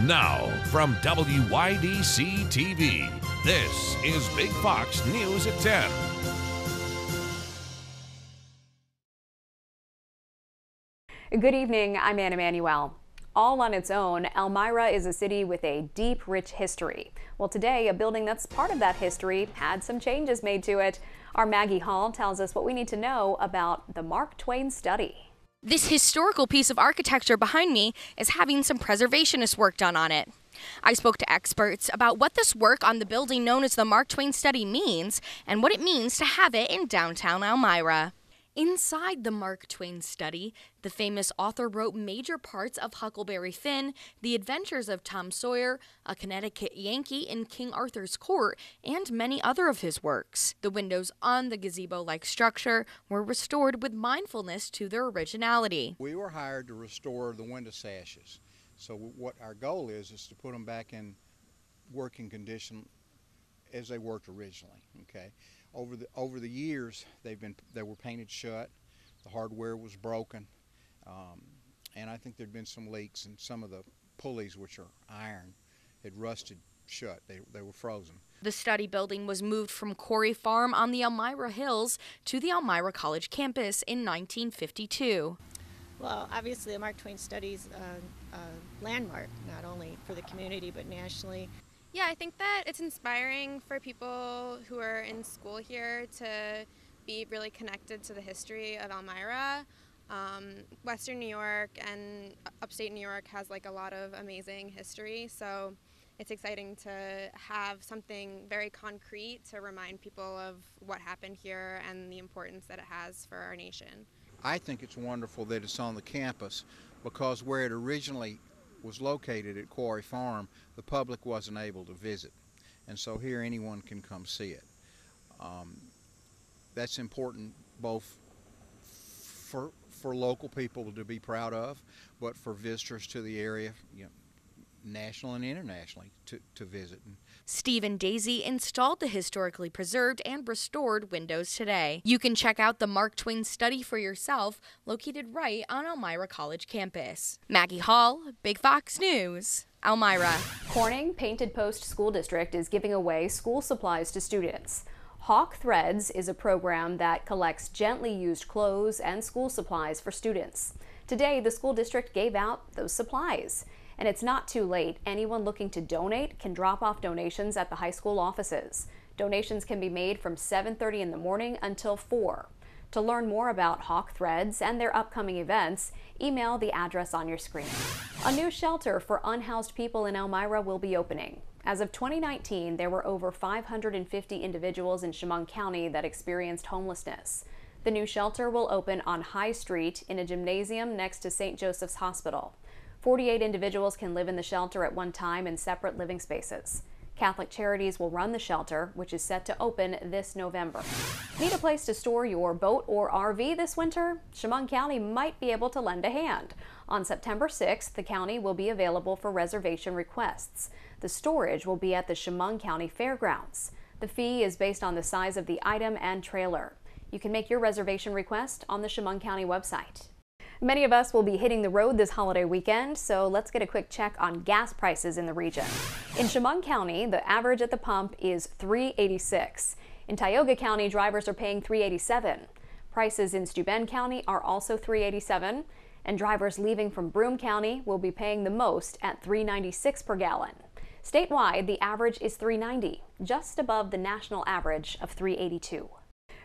Now, from WYDC TV, this is Big Fox News at 10. Good evening, I'm Anna Manuel. All on its own, Elmira is a city with a deep, rich history. Well, today, a building that's part of that history had some changes made to it. Our Maggie Hall tells us what we need to know about the Mark Twain study. This historical piece of architecture behind me is having some preservationist work done on it. I spoke to experts about what this work on the building known as the Mark Twain Study means and what it means to have it in downtown Elmira. Inside the Mark Twain study, the famous author wrote major parts of Huckleberry Finn, The Adventures of Tom Sawyer, A Connecticut Yankee in King Arthur's Court, and many other of his works. The windows on the gazebo like structure were restored with mindfulness to their originality. We were hired to restore the window sashes. So, what our goal is, is to put them back in working condition as they worked originally. Okay over the over the years they've been they were painted shut the hardware was broken um, and I think there'd been some leaks and some of the pulleys which are iron had rusted shut they, they were frozen the study building was moved from Quarry Farm on the Elmira Hills to the Elmira College campus in 1952 well, obviously, the Mark Twain Studies uh, uh, landmark, not only for the community but nationally. Yeah, I think that it's inspiring for people who are in school here to be really connected to the history of Elmira. Um, Western New York and upstate New York has like a lot of amazing history, so it's exciting to have something very concrete to remind people of what happened here and the importance that it has for our nation. I think it's wonderful that it's on the campus because where it originally was located at Quarry Farm, the public wasn't able to visit. And so here anyone can come see it. Um, that's important both for, for local people to be proud of, but for visitors to the area, you know, national and internationally to, to visit. Steve and Daisy installed the historically preserved and restored windows today. You can check out the Mark Twain study for yourself, located right on Elmira College campus. Maggie Hall, Big Fox News. Elmira. Corning Painted Post School District is giving away school supplies to students. Hawk Threads is a program that collects gently used clothes and school supplies for students. Today, the school district gave out those supplies. And it's not too late. Anyone looking to donate can drop off donations at the high school offices. Donations can be made from 7.30 in the morning until 4. To learn more about Hawk Threads and their upcoming events, email the address on your screen. A new shelter for unhoused people in Elmira will be opening. As of 2019, there were over 550 individuals in Chemung County that experienced homelessness. The new shelter will open on High Street in a gymnasium next to St. Joseph's Hospital. 48 individuals can live in the shelter at one time in separate living spaces. Catholic Charities will run the shelter, which is set to open this November. Need a place to store your boat or RV this winter? Chemung County might be able to lend a hand. On September 6th, the county will be available for reservation requests. The storage will be at the Chemung County Fairgrounds. The fee is based on the size of the item and trailer. You can make your reservation request on the Chemung County website. Many of us will be hitting the road this holiday weekend, so let's get a quick check on gas prices in the region. In Chemung County, the average at the pump is 386. In Tioga County, drivers are paying 387. Prices in Steuben County are also 387, and drivers leaving from Broome County will be paying the most at 396 per gallon. Statewide, the average is 390, just above the national average of 382.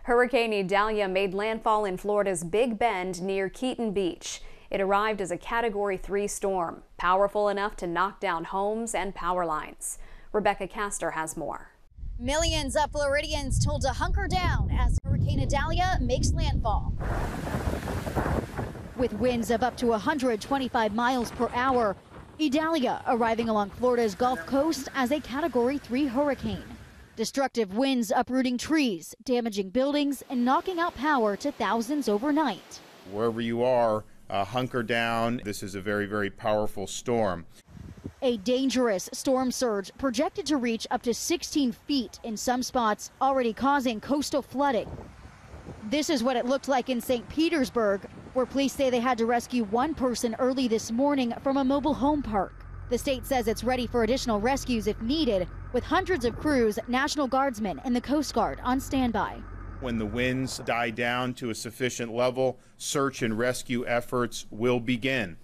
Hurricane Idalia made landfall in Florida's Big Bend near Keaton Beach. It arrived as a Category 3 storm, powerful enough to knock down homes and power lines. Rebecca Castor has more. Millions of Floridians told to hunker down as Hurricane Idalia makes landfall. With winds of up to 125 miles per hour, Idalia arriving along Florida's Gulf Coast as a Category 3 hurricane. Destructive winds uprooting trees, damaging buildings, and knocking out power to thousands overnight. Wherever you are, uh, hunker down. This is a very, very powerful storm. A dangerous storm surge projected to reach up to 16 feet in some spots, already causing coastal flooding. This is what it looked like in St. Petersburg, where police say they had to rescue one person early this morning from a mobile home park. The state says it's ready for additional rescues if needed, with hundreds of crews, National Guardsmen, and the Coast Guard on standby. When the winds die down to a sufficient level, search and rescue efforts will begin.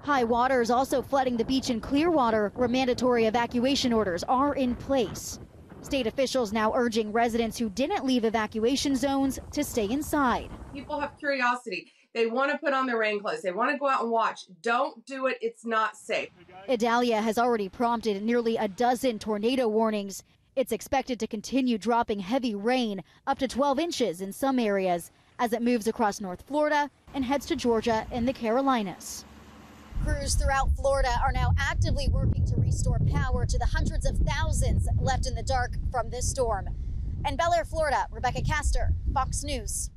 High water is also flooding the beach in Clearwater, where mandatory evacuation orders are in place. State officials now urging residents who didn't leave evacuation zones to stay inside. People have curiosity. They want to put on their rain clothes. They want to go out and watch. Don't do it. It's not safe. Idalia has already prompted nearly a dozen tornado warnings. It's expected to continue dropping heavy rain, up to 12 inches in some areas, as it moves across North Florida and heads to Georgia and the Carolinas. Crews throughout Florida are now actively working to restore power to the hundreds of thousands left in the dark from this storm. In Belleair, Florida, Rebecca Castor, Fox News.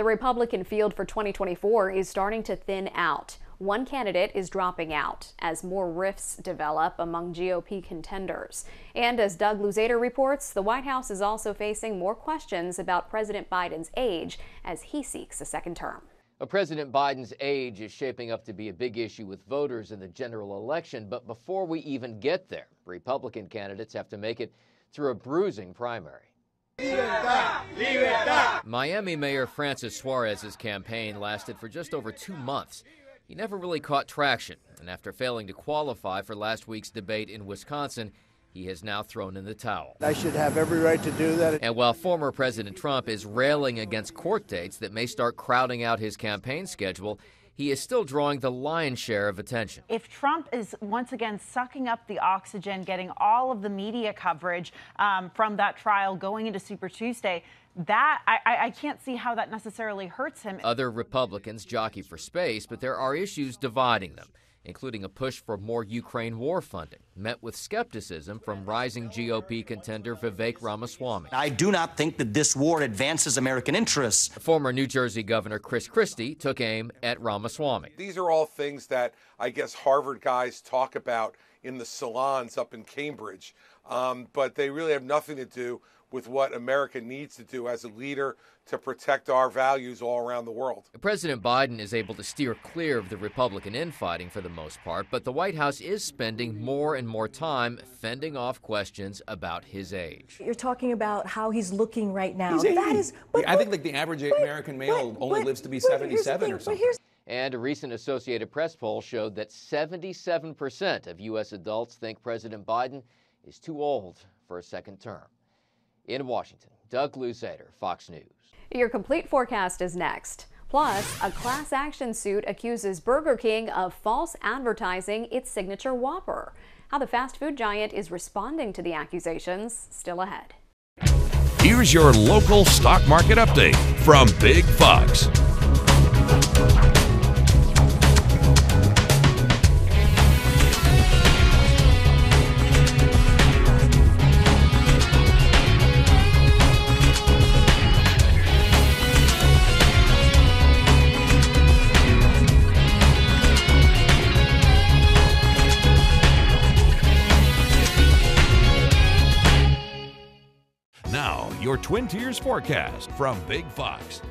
The Republican field for 2024 is starting to thin out. One candidate is dropping out as more rifts develop among GOP contenders. And as Doug Luzader reports, the White House is also facing more questions about President Biden's age as he seeks a second term. President Biden's age is shaping up to be a big issue with voters in the general election, but before we even get there, Republican candidates have to make it through a bruising primary. Libertad, libertad. Miami Mayor Francis Suarez's campaign lasted for just over two months. He never really caught traction, and after failing to qualify for last week's debate in Wisconsin, he has now thrown in the towel. I should have every right to do that. And while former President Trump is railing against court dates that may start crowding out his campaign schedule, he is still drawing the lion's share of attention. If Trump is once again sucking up the oxygen, getting all of the media coverage um, from that trial going into Super Tuesday, that I, I can't see how that necessarily hurts him. Other Republicans jockey for space, but there are issues dividing them including a push for more Ukraine war funding, met with skepticism from rising GOP contender Vivek Ramaswamy. I do not think that this war advances American interests. Former New Jersey Governor Chris Christie took aim at Ramaswamy. These are all things that I guess Harvard guys talk about in the salons up in Cambridge, um, but they really have nothing to do with what America needs to do as a leader to protect our values all around the world. President Biden is able to steer clear of the Republican infighting for the most part, but the White House is spending more and more time fending off questions about his age. You're talking about how he's looking right now. He's that is, but, I think like the average but, American male but, only lives to be 77 or something. And a recent Associated Press poll showed that 77% of U.S. adults think President Biden is too old for a second term. In Washington, Doug Luzader, Fox News. Your complete forecast is next. Plus, a class action suit accuses Burger King of false advertising its signature Whopper. How the fast food giant is responding to the accusations, still ahead. Here's your local stock market update from Big Fox. Your Twin Tiers forecast from Big Fox.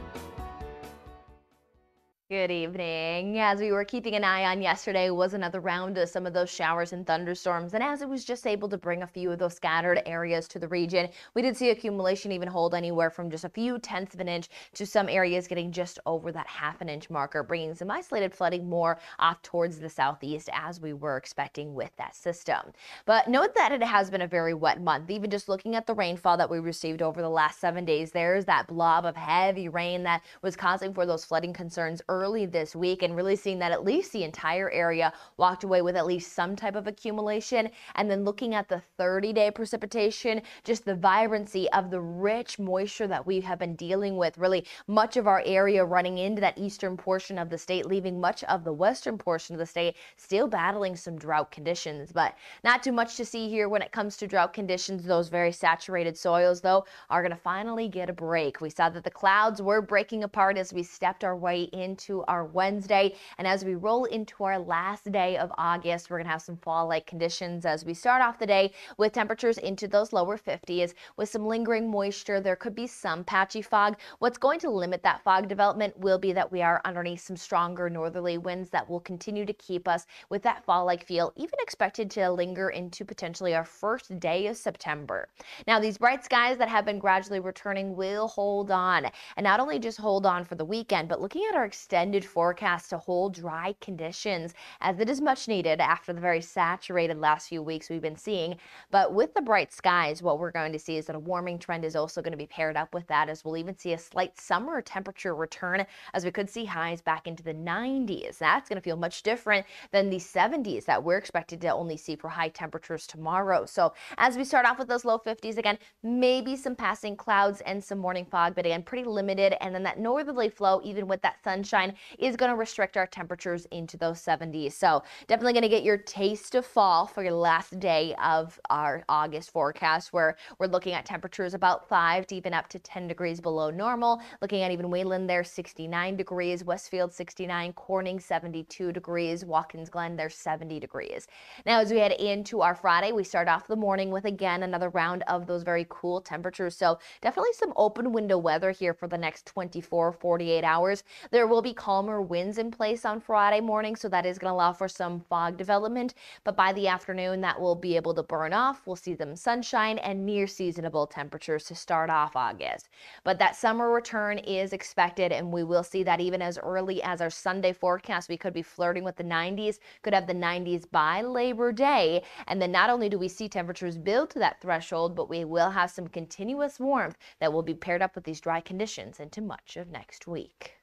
Good evening. As we were keeping an eye on yesterday was another round of some of those showers and thunderstorms. And as it was just able to bring a few of those scattered areas to the region, we did see accumulation even hold anywhere from just a few tenths of an inch to some areas getting just over that half an inch marker, bringing some isolated flooding more off towards the southeast as we were expecting with that system. But note that it has been a very wet month. Even just looking at the rainfall that we received over the last seven days, there's that blob of heavy rain that was causing for those flooding concerns early early this week and really seeing that at least the entire area walked away with at least some type of accumulation. And then looking at the 30 day precipitation, just the vibrancy of the rich moisture that we have been dealing with, really much of our area running into that eastern portion of the state, leaving much of the western portion of the state still battling some drought conditions. But not too much to see here when it comes to drought conditions. Those very saturated soils, though, are going to finally get a break. We saw that the clouds were breaking apart as we stepped our way into our Wednesday. And as we roll into our last day of August, we're going to have some fall like conditions as we start off the day with temperatures into those lower 50s with some lingering moisture. There could be some patchy fog. What's going to limit that fog development will be that we are underneath some stronger northerly winds that will continue to keep us with that fall like feel, even expected to linger into potentially our first day of September. Now, these bright skies that have been gradually returning will hold on and not only just hold on for the weekend, but looking at our extended forecast to hold dry conditions as it is much needed after the very saturated last few weeks we've been seeing. But with the bright skies, what we're going to see is that a warming trend is also going to be paired up with that as we'll even see a slight summer temperature return as we could see highs back into the 90s. That's going to feel much different than the 70s that we're expected to only see for high temperatures tomorrow. So as we start off with those low 50s again, maybe some passing clouds and some morning fog, but again, pretty limited. And then that northerly flow, even with that sunshine, is going to restrict our temperatures into those 70s. So definitely going to get your taste of fall for your last day of our August forecast, where we're looking at temperatures about 5 to even up to 10 degrees below normal. Looking at even Wayland there, 69 degrees, Westfield 69, Corning 72 degrees, Watkins Glen there 70 degrees. Now as we head into our Friday, we start off the morning with again another round of those very cool temperatures. So definitely some open window weather here for the next 24, 48 hours. There will be calmer winds in place on Friday morning, so that is going to allow for some fog development. But by the afternoon, that will be able to burn off. We'll see them sunshine and near seasonable temperatures to start off August. But that summer return is expected, and we will see that even as early as our Sunday forecast. We could be flirting with the 90s, could have the 90s by Labor Day. And then not only do we see temperatures build to that threshold, but we will have some continuous warmth that will be paired up with these dry conditions into much of next week.